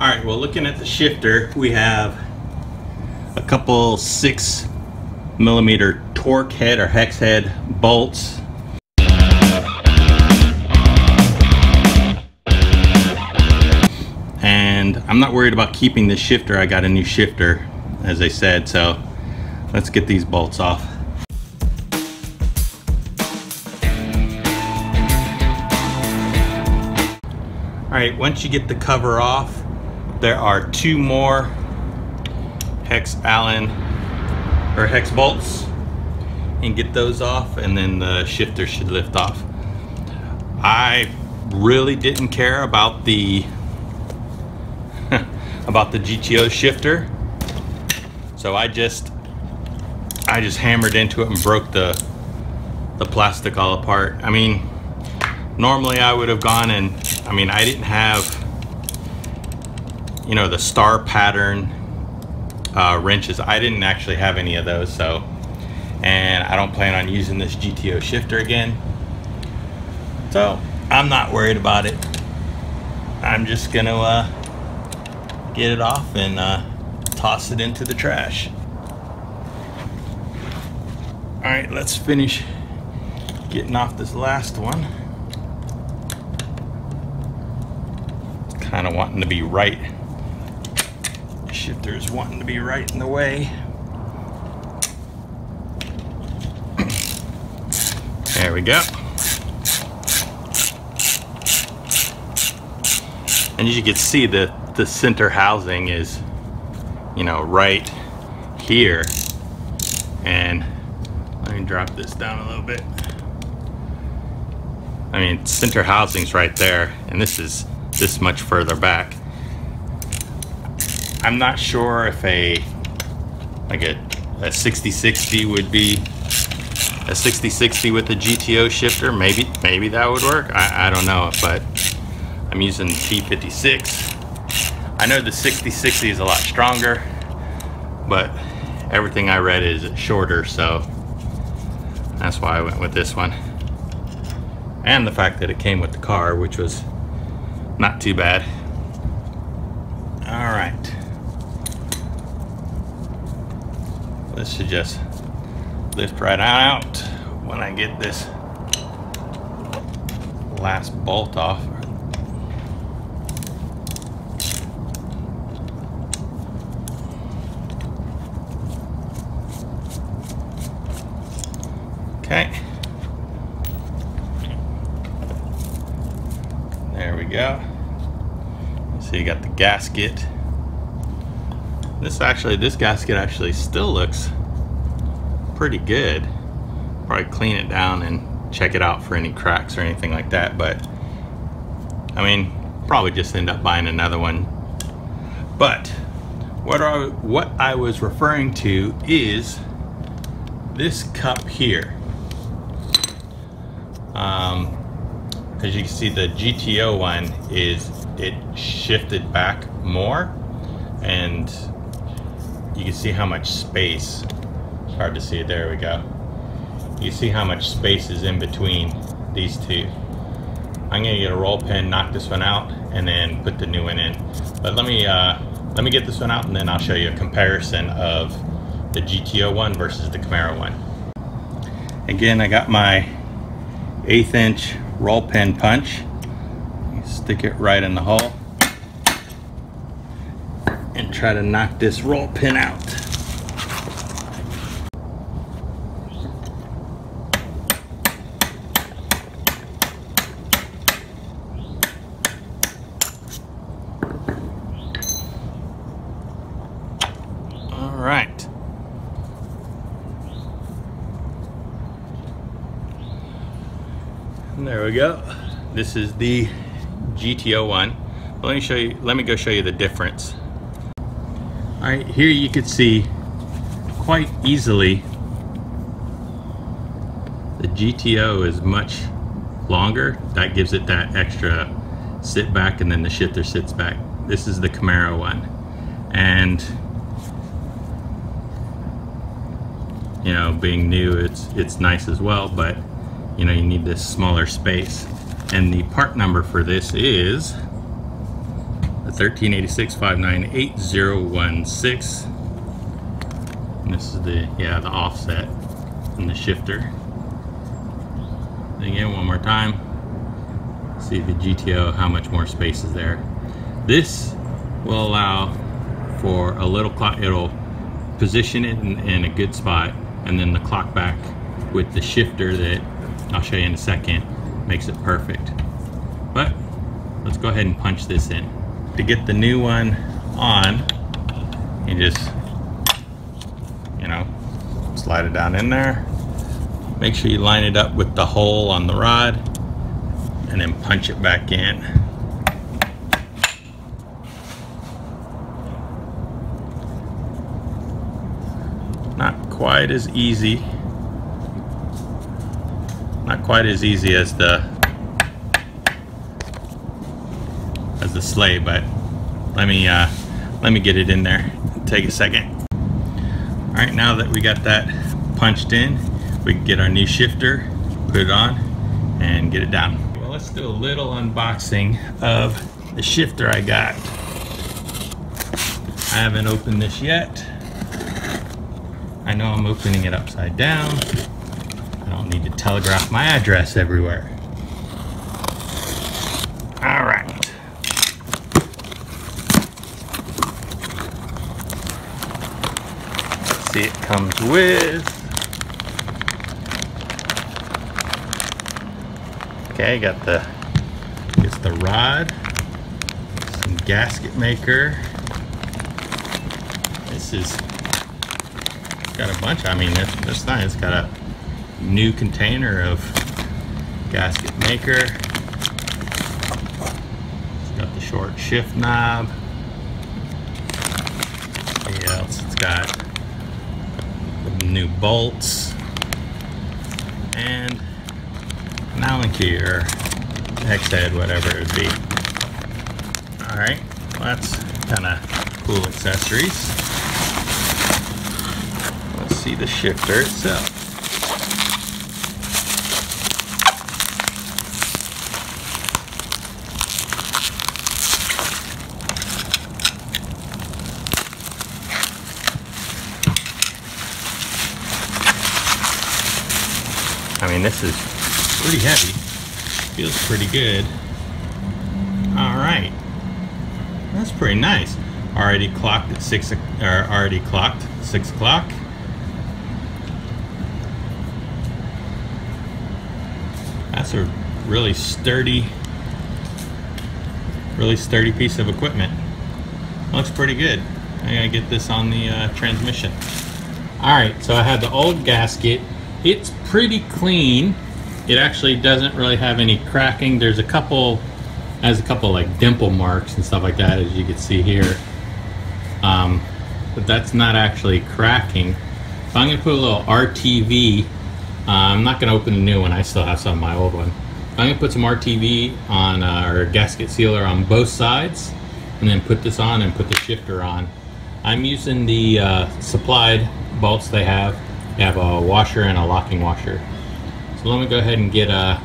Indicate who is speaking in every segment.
Speaker 1: All right, well, looking at the shifter, we have a couple six millimeter Torx head or hex head bolts. And I'm not worried about keeping this shifter. I got a new shifter, as I said, so let's get these bolts off. All right, once you get the cover off, there are two more hex Allen or hex bolts and get those off and then the shifter should lift off. I really didn't care about the about the GTO shifter so I just I just hammered into it and broke the the plastic all apart. I mean normally I would have gone and I mean I didn't have you know the star pattern uh, wrenches. I didn't actually have any of those so and I don't plan on using this GTO shifter again. So I'm not worried about it. I'm just gonna uh, get it off and uh, toss it into the trash. All right let's finish getting off this last one. Kind of wanting to be right shifter is wanting to be right in the way. There we go. And as you can see, the, the center housing is, you know, right here. And let me drop this down a little bit. I mean, center housing's right there, and this is this much further back. I'm not sure if a like a, a 6060 would be a 6060 with a GTO shifter. Maybe maybe that would work. I, I don't know, but I'm using T56. I know the 6060 is a lot stronger, but everything I read is shorter, so that's why I went with this one. And the fact that it came with the car, which was not too bad. All right. This should just lift right out when I get this last bolt off. Okay. There we go. So you got the gasket. This actually, this gasket actually still looks pretty good. Probably clean it down and check it out for any cracks or anything like that. But I mean, probably just end up buying another one. But what I, what I was referring to is this cup here. Um, as you can see, the GTO one is it shifted back more and you can see how much space it's hard to see it there we go. You see how much space is in between these two. I'm gonna get a roll pin knock this one out and then put the new one in. But let me uh, let me get this one out and then I'll show you a comparison of the GTO one versus the Camaro one. Again I got my eighth inch roll pin punch. Stick it right in the hole and try to knock this roll pin out. All right. There we go. This is the GTO one. Let me show you, let me go show you the difference. Right, here you can see quite easily the GTO is much longer. That gives it that extra sit back and then the shifter sits back. This is the Camaro one. And you know, being new, it's it's nice as well, but you know, you need this smaller space. And the part number for this is, 1386 598 And this is the, yeah, the offset and the shifter. Again, one more time. See the GTO, how much more space is there. This will allow for a little clock, it'll position it in, in a good spot and then the clock back with the shifter that I'll show you in a second makes it perfect. But let's go ahead and punch this in. To get the new one on, you just, you know, slide it down in there. Make sure you line it up with the hole on the rod and then punch it back in. Not quite as easy not quite as easy as the as the sleigh, but let me uh, let me get it in there. Take a second. All right, now that we got that punched in, we can get our new shifter, put it on, and get it down. Well, let's do a little unboxing of the shifter I got. I haven't opened this yet. I know I'm opening it upside down I don't need to telegraph my address everywhere. All right. Let's see, it comes with. Okay, got the, it's the rod, some gasket maker. This is got a bunch. I mean, it's nice. It's got a new container of gasket maker. It's got the short shift knob. What else? It's got new bolts and an Allen key or hex head, whatever it would be. Alright, well, that's kind of cool accessories. Let's see the shifter itself. I mean, this is pretty heavy. Feels pretty good. All right. That's pretty nice. Already clocked at six, or already clocked six o'clock. That's a really sturdy, really sturdy piece of equipment. Looks pretty good. I gotta get this on the uh, transmission. All right, so I had the old gasket it's pretty clean. It actually doesn't really have any cracking. There's a couple, has a couple like dimple marks and stuff like that, as you can see here. Um, but that's not actually cracking. So I'm gonna put a little RTV. Uh, I'm not gonna open the new one. I still have some of my old one. I'm gonna put some RTV on, uh, or gasket sealer on both sides, and then put this on and put the shifter on. I'm using the uh, supplied bolts they have have a washer and a locking washer. So let me go ahead and get uh,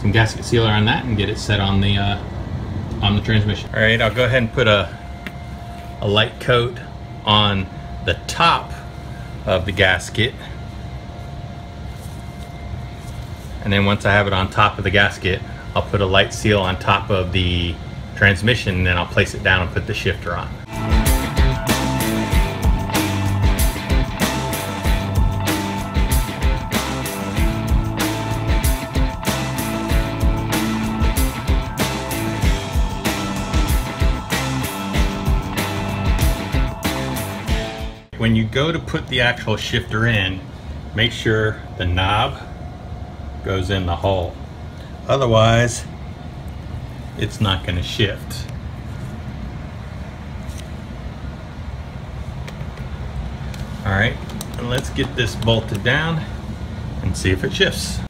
Speaker 1: some gasket sealer on that and get it set on the uh, on the transmission. All right, I'll go ahead and put a, a light coat on the top of the gasket. And then once I have it on top of the gasket, I'll put a light seal on top of the transmission and then I'll place it down and put the shifter on. When you go to put the actual shifter in, make sure the knob goes in the hole. Otherwise, it's not going to shift. All right, and let's get this bolted down and see if it shifts.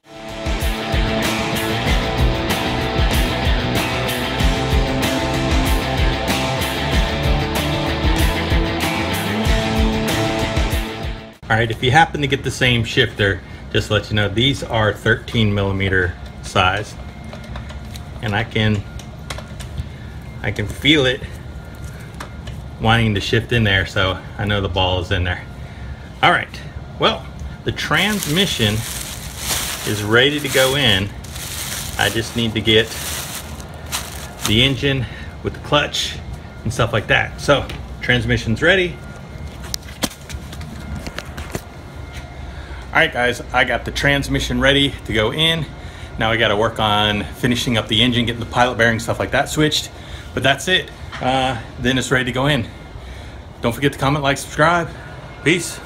Speaker 1: All right, if you happen to get the same shifter, just let you know, these are 13 millimeter size. And I can, I can feel it wanting to shift in there, so I know the ball is in there. All right, well, the transmission is ready to go in. I just need to get the engine with the clutch and stuff like that. So, transmission's ready. All right, guys, I got the transmission ready to go in. Now I got to work on finishing up the engine, getting the pilot bearing, stuff like that switched. But that's it. Uh, then it's ready to go in. Don't forget to comment, like, subscribe. Peace.